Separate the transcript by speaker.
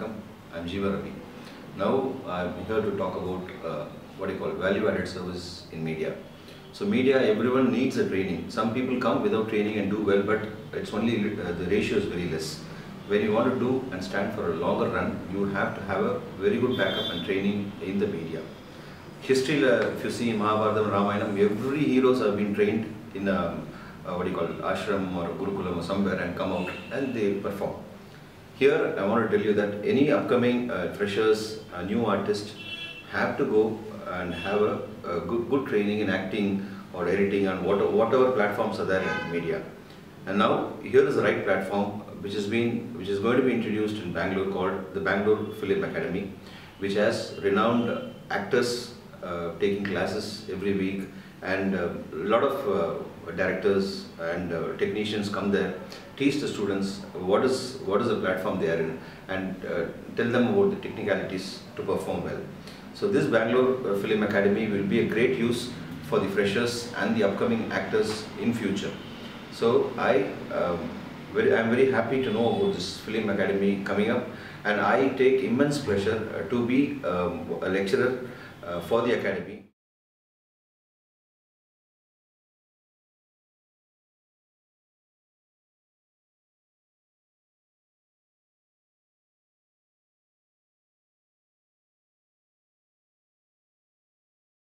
Speaker 1: Vanakkam. I'm Jeeva Ravi. Now I'm here to talk about uh, what you call value-added service in media. So media, everyone needs a training. Some people come without training and do well, but it's only uh, the ratio is very less. When you want to do and stand for a longer run, you have to have a very good backup and training in the media. History, if you see Mahabharata and Ramayana, every heroes have been trained in a, a what do you call it, ashram or gurukulam or somewhere and come out and they perform. Here, I want to tell you that any upcoming uh, freshers, uh, new artists have to go and have a, a good, good training in acting or editing and what, whatever platforms are there in media. And now, here is the right platform which has been, which is going to be introduced in Bangalore called the Bangalore Film Academy, which has renowned actors uh, taking classes every week and a lot of uh, directors and uh, technicians come there, teach the students what is what is the platform they are in, and uh, tell them about the technicalities to perform well. So this Bangalore uh, Film Academy will be a great use for the freshers and the upcoming actors in future. So I um, very am very happy to know about this Film Academy coming up, and I take immense pleasure uh, to be um, a lecturer uh, for the academy.